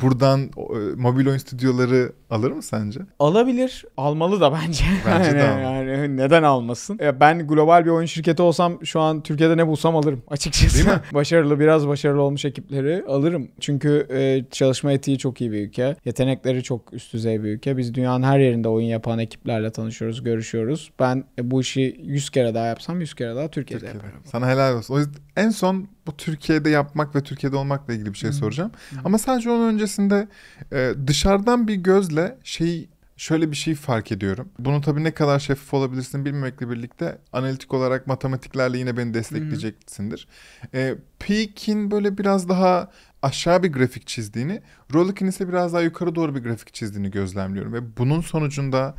buradan e, mobil oyun stüdyoları alır mı sence? Alabilir. Almalı da bence. Bence de yani, almalı. yani neden almasın? Ya ben global bir oyun şirketi olsam şu an Türkiye'de ne bulsam alırım açıkçası. Değil mi? başarılı biraz başarılı olmuş ekipleri alırım. Çünkü e, çalışma etiği çok iyi bir ülke. Yetenekleri çok üst düzey bir ülke. Biz dünyanın her yerinde oyun yapan ekiplerle tanışıyoruz, görüşüyoruz. Ben e, bu işi 100 kere daha yapsam 100 kere daha Türkiye'de, Türkiye'de. yaparım. Sana helal olsun. O yüzden en son bu Türkiye'de yapmak ve Türkiye'de olmakla ilgili bir şey Hı. soracağım. Hı. Ama sadece onun öncesinde e, dışarıdan bir gözle şey şöyle bir şey fark ediyorum. Bunu tabii ne kadar şeffaf olabilirsin bilmemekle birlikte analitik olarak matematiklerle yine beni destekleyeceksindir. E, Peak'in böyle biraz daha aşağı bir grafik çizdiğini, Rollick'in ise biraz daha yukarı doğru bir grafik çizdiğini gözlemliyorum. Ve bunun sonucunda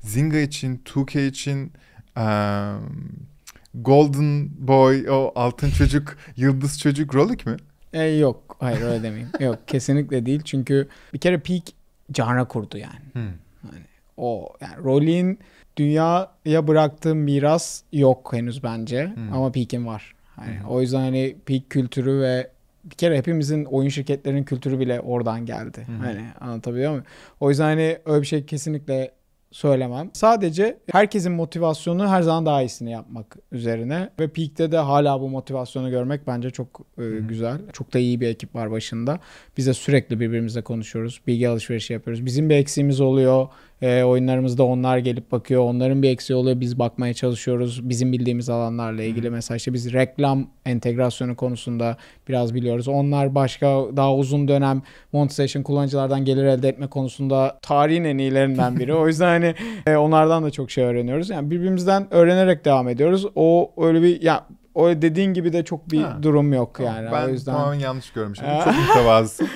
Zynga için, 2K için, eee, Golden Boy, o altın çocuk, yıldız çocuk Rollick mi? E, yok hayır öyle demeyeyim. yok kesinlikle değil. Çünkü bir kere Peak cana kurdu yani. O yani Rowling'in dünyaya bıraktığı miras yok henüz bence Hmm. ama Peak'in var. Hani Hmm. o yüzden hani Peak kültürü ve bir kere hepimizin oyun şirketlerinin kültürü bile oradan geldi. Hmm. Hani anlatabiliyor muyum? O yüzden hani öyle bir şey kesinlikle söylemem. Sadece herkesin motivasyonu her zaman daha iyisini yapmak üzerine ve Peak'te de hala bu motivasyonu görmek bence çok e, güzel. Çok da iyi bir ekip var başında. Biz de sürekli birbirimizle konuşuyoruz. Bilgi alışverişi yapıyoruz. Bizim bir eksiğimiz oluyor. E, oyunlarımızda onlar gelip bakıyor. Onların bir eksiği oluyor. Biz bakmaya çalışıyoruz. Bizim bildiğimiz alanlarla ilgili. Mesela işte biz reklam entegrasyonu konusunda biraz biliyoruz. Onlar başka daha uzun dönem monetization kullanıcılardan gelir elde etme konusunda tarihin en iyilerinden biri. o yüzden hani e, onlardan da çok şey öğreniyoruz. Yani birbirimizden öğrenerek devam ediyoruz. O öyle bir ya o dediğin gibi de çok bir Ha. durum yok yani. ben o yüzden tamamen yanlış görmüşüm. Çok mütevazısın.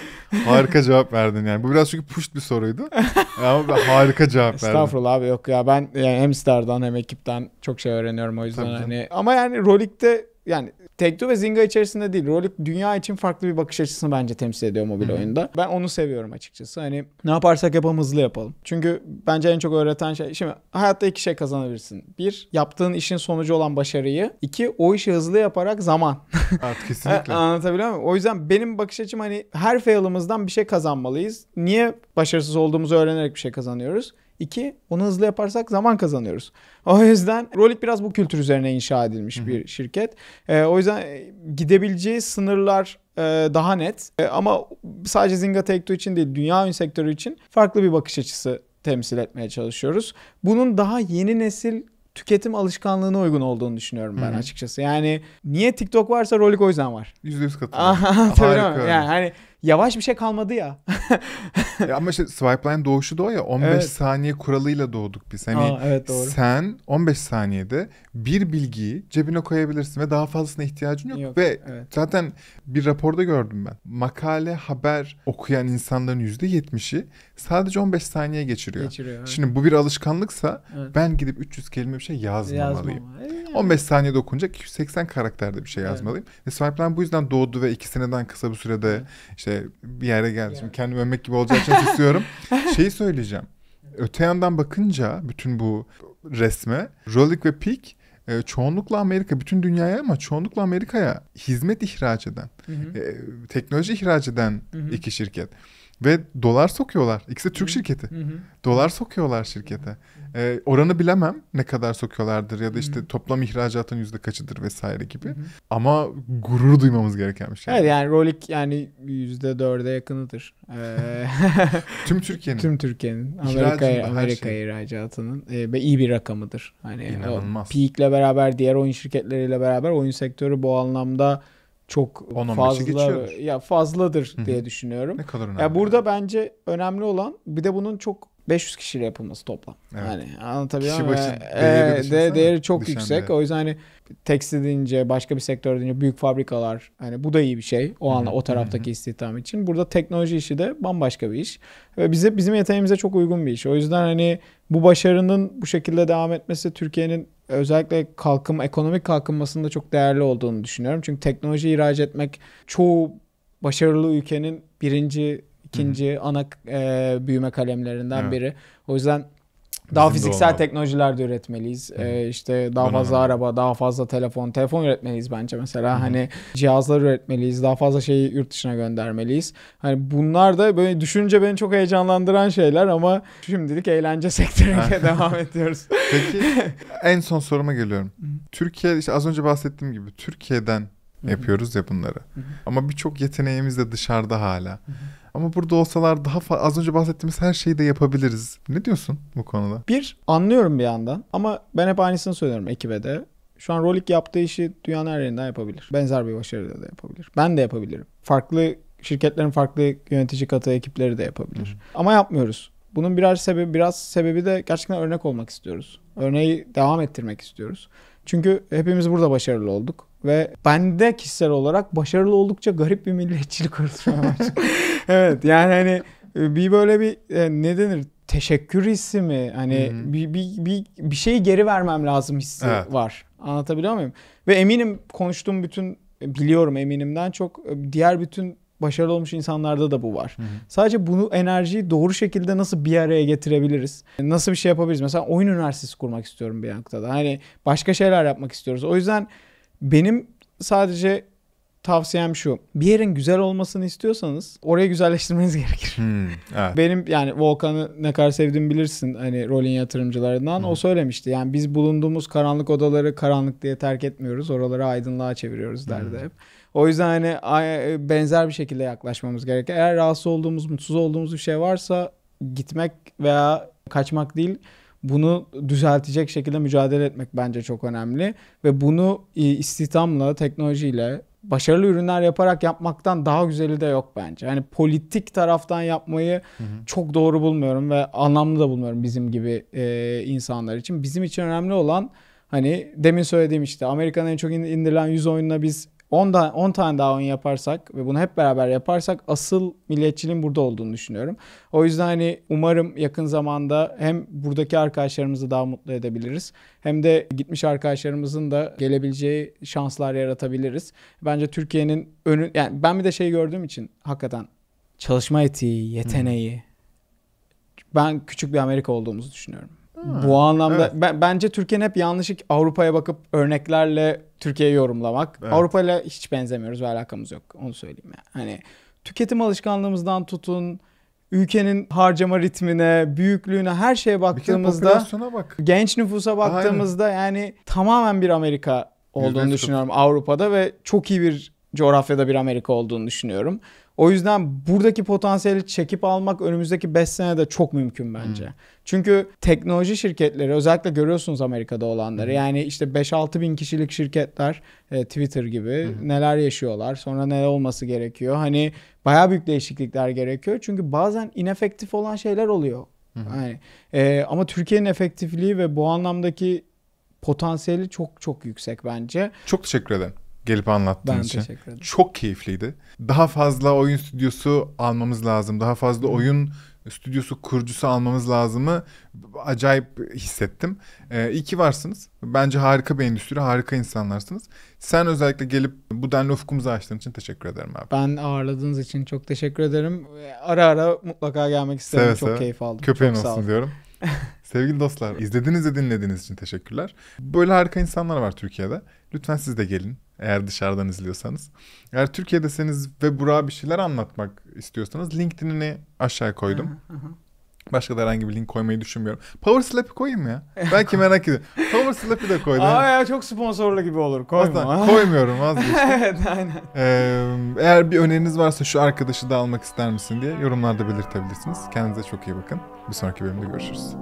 Harika cevap verdin yani. Bu biraz çünkü push bir soruydu. Ama harika cevap verdin. Estağfurullah abi yok ya ben yani hem Star'dan hem ekipten çok şey öğreniyorum o yüzden Tabii canım. hani ama yani Rolik'te yani Take-Two ve Zynga içerisinde değil. Rolik dünya için farklı bir bakış açısını bence temsil ediyor mobil Hı hı. oyunda. Ben onu seviyorum açıkçası. Hani ne yaparsak yapalım hızlı yapalım. Çünkü bence en çok öğreten şey şimdi hayatta iki şey kazanabilirsin. Bir, yaptığın işin sonucu olan başarıyı. İki, o işi hızlı yaparak zaman. Evet, kesinlikle. Anlatabiliyor muyum? O yüzden benim bakış açım hani her fail'ımızdan bir şey kazanmalıyız. Niye başarısız olduğumuzu öğrenerek bir şey kazanıyoruz? İki, onu hızlı yaparsak zaman kazanıyoruz. O yüzden Rolik biraz bu kültür üzerine inşa edilmiş bir şirket. Ee, o yüzden e, gidebileceği sınırlar e, daha net. E, ama sadece Zynga Take-Two için değil, dünya oyun sektörü için farklı bir bakış açısı temsil etmeye çalışıyoruz. Bunun daha yeni nesil tüketim alışkanlığına uygun olduğunu düşünüyorum ben Hı hı. açıkçası. Yani niye TikTok varsa Rolik o yüzden var. Yüzde yüz katılıyorum. Anlatabiliyor Harika. Yani hani yavaş bir şey kalmadı ya. Ya ama işte swipe line doğuşu da o ya 15 Evet. saniye kuralıyla doğduk biz. Hani Aa, evet doğru. sen 15 saniyede bir bilgiyi cebine koyabilirsin ve daha fazlasına ihtiyacın yok. Yok, Ve evet. zaten bir raporda gördüm ben. Makale, haber okuyan insanların %70'i sadece 15 saniye geçiriyor. Geçiriyor. evet. Şimdi bu bir alışkanlıksa Evet. ben gidip 300 kelime bir şey yazmamalıyım. Yazmama. E, yani. 15 saniyede okunacak 280 karakterde bir şey Evet. yazmalıyım. Ve Swipeline bu yüzden doğdu ve iki seneden kısa bir sürede Evet. işte bir yere geldi. Şimdi Evet. kendimi övmek gibi olacağı için susuyorum. Şeyi söyleyeceğim. Öte yandan bakınca bütün bu resme Rolik ve Peak e, çoğunlukla Amerika, bütün dünyaya ama çoğunlukla Amerika'ya hizmet ihraç eden, Hı hı. e, teknoloji ihraç eden Hı hı. iki şirket. Ve dolar sokuyorlar. İkisi de Türk Hı. şirketi. Hı hı. Dolar sokuyorlar şirkete. Ee, oranı bilemem ne kadar sokuyorlardır ya da işte Hı. toplam ihracatın yüzde kaçıdır vesaire gibi. Hı hı. Ama gurur duymamız gereken bir şey. Evet yani Rolik yani %4'e yakınıdır. Ee, Tüm Türkiye'nin. Tüm Türkiye'nin Amerika Amerika şey. ihracatının e, iyi bir rakamıdır. Hani İnanılmaz. Peak'le beraber diğer oyun şirketleriyle beraber oyun sektörü bu anlamda çok 10-15'i fazla geçiyordur. ya fazladır Hı hı. diye düşünüyorum. Ne kadar önemli. Ya burada bence önemli olan bir de bunun çok 500 kişiyle yapılması toplam. Evet. Yani anlatabiliyor Kişi muyum? başı Ee, değeri de- düşünsene. değeri çok Düşen yüksek. O yüzden hani tekstil deyince başka bir sektör deyince büyük fabrikalar hani bu da iyi bir şey. O anla o taraftaki hı hı. istihdam için. Burada teknoloji işi de bambaşka bir iş. Ve bize bizim yeteneğimize çok uygun bir iş. O yüzden hani bu başarının bu şekilde devam etmesi Türkiye'nin özellikle kalkım ekonomik kalkınmasında çok değerli olduğunu düşünüyorum. Çünkü teknoloji ihraç etmek çoğu başarılı ülkenin birinci, ikinci ana e, büyüme kalemlerinden Evet. biri. O yüzden daha Bizim fiziksel olmalı. teknolojiler de üretmeliyiz. Hı. Ee, işte daha Bana fazla araba, daha fazla telefon, telefon üretmeliyiz bence mesela. Hı. Hani cihazlar üretmeliyiz, daha fazla şeyi yurt dışına göndermeliyiz. Hani bunlar da böyle düşünce beni çok heyecanlandıran şeyler ama şimdilik eğlence sektörüne devam ediyoruz. Peki en son soruma geliyorum. Hı. Türkiye işte az önce bahsettiğim gibi Türkiye'den yapıyoruz ya bunları. Hı hı. Ama birçok yeteneğimiz de dışarıda hala. Ama burada olsalar daha fa- az önce bahsettiğimiz her şeyi de yapabiliriz. Ne diyorsun bu konuda? Bir, anlıyorum bir yandan ama ben hep aynısını söylüyorum ekibe de. Şu an Rolik yaptığı işi dünyanın her yerinden yapabilir. Benzer bir başarıyla da yapabilir. Ben de yapabilirim. Farklı şirketlerin farklı yönetici katı ekipleri de yapabilir. Hı. Ama yapmıyoruz. Bunun biraz sebebi biraz sebebi de gerçekten örnek olmak istiyoruz. Örneği devam ettirmek istiyoruz. Çünkü hepimiz burada başarılı olduk ve bende kişisel olarak başarılı oldukça garip bir milliyetçilik oluşmaya başladı. evet yani hani e, bir böyle bir e, ne denir teşekkür hissi mi hani hı. bir, bir, bir, bir şeyi geri vermem lazım hissi Evet. var. Anlatabiliyor muyum? Ve eminim konuştuğum bütün biliyorum eminimden çok e, diğer bütün başarılı olmuş insanlarda da bu var. Sadece bunu enerjiyi doğru şekilde nasıl bir araya getirebiliriz? Nasıl bir şey yapabiliriz? Mesela oyun üniversitesi kurmak istiyorum bir noktada. Hani başka şeyler yapmak istiyoruz. O yüzden benim sadece tavsiyem şu. Bir yerin güzel olmasını istiyorsanız orayı güzelleştirmeniz gerekir. Hmm, evet. Benim yani Volkan'ı ne kadar sevdiğimi bilirsin hani rolün yatırımcılarından. Hı. O söylemişti. Yani biz bulunduğumuz karanlık odaları karanlık diye terk etmiyoruz. Oraları aydınlığa çeviriyoruz derdi Hı. hep. O yüzden hani ay- benzer bir şekilde yaklaşmamız gerekir. Eğer rahatsız olduğumuz, mutsuz olduğumuz bir şey varsa gitmek veya kaçmak değil bunu düzeltecek şekilde mücadele etmek bence çok önemli ve bunu e, istihdamla, teknolojiyle başarılı ürünler yaparak yapmaktan daha güzeli de yok bence. Hani politik taraftan yapmayı Hı hı. çok doğru bulmuyorum ve anlamlı da bulmuyorum bizim gibi e, insanlar için. Bizim için önemli olan hani demin söylediğim işte Amerika'nın en çok in- indirilen 100 oyununa biz 10, da, 10 tane daha oyun yaparsak ve bunu hep beraber yaparsak asıl milliyetçiliğin burada olduğunu düşünüyorum. O yüzden hani umarım yakın zamanda hem buradaki arkadaşlarımızı daha mutlu edebiliriz hem de gitmiş arkadaşlarımızın da gelebileceği şanslar yaratabiliriz. Bence Türkiye'nin önü yani ben bir de şey gördüğüm için hakikaten çalışma etiği, yeteneği ben küçük bir Amerika olduğumuzu düşünüyorum. Ha, Bu anlamda evet. ben- bence Türkiye'nin hep yanlış Avrupa'ya bakıp örneklerle Türkiye'yi yorumlamak. Evet. Avrupa ile hiç benzemiyoruz ve alakamız yok. Onu söyleyeyim yani. Hani tüketim alışkanlığımızdan tutun ülkenin harcama ritmine, büyüklüğüne her şeye baktığımızda bak. genç nüfusa baktığımızda yani tamamen bir Amerika olduğunu yüz düşünüyorum Avrupa'da ve çok iyi bir coğrafyada bir Amerika olduğunu düşünüyorum. O yüzden buradaki potansiyeli çekip almak önümüzdeki 5 senede çok mümkün bence. Hmm. Çünkü teknoloji şirketleri özellikle görüyorsunuz Amerika'da olanları. Hmm. Yani işte 5-6 bin kişilik şirketler e, Twitter gibi hmm. neler yaşıyorlar. Sonra neler olması gerekiyor. Hani bayağı büyük değişiklikler gerekiyor. Çünkü bazen inefektif olan şeyler oluyor. Hmm. Yani, e, ama Türkiye'nin efektifliği ve bu anlamdaki potansiyeli çok çok yüksek bence. Çok teşekkür ederim gelip anlattığın ben için. teşekkür ederim. Çok keyifliydi. Daha fazla oyun stüdyosu almamız lazım. Daha fazla oyun stüdyosu kurucusu almamız lazımı acayip hissettim. Ee, iyi ki varsınız. Bence harika bir endüstri, harika insanlarsınız. Sen özellikle gelip bu denli ufkumuzu açtığın için teşekkür ederim abi. Ben ağırladığınız için çok teşekkür ederim. Ara ara mutlaka gelmek isterim. Seve çok seve. keyif aldım. Köpeğin çok olsun diyorum. Sevgili dostlar, izlediğiniz ve dinlediğiniz için teşekkürler. Böyle harika insanlar var Türkiye'de. Lütfen siz de gelin eğer dışarıdan izliyorsanız. Eğer Türkiye'deseniz ve Burak'a bir şeyler anlatmak istiyorsanız LinkedIn'ini aşağıya koydum. Başka da herhangi bir link koymayı düşünmüyorum. Power Slap'i koyayım ya. Belki merak ediyorum. Power Slap'i de koydum. Aa ya çok sponsorlu gibi olur. Koyma. Koymuyorum vazgeçtim. evet aynen. Ee, eğer bir öneriniz varsa şu arkadaşı da almak ister misin diye yorumlarda belirtebilirsiniz. Kendinize çok iyi bakın. Bir sonraki bölümde görüşürüz.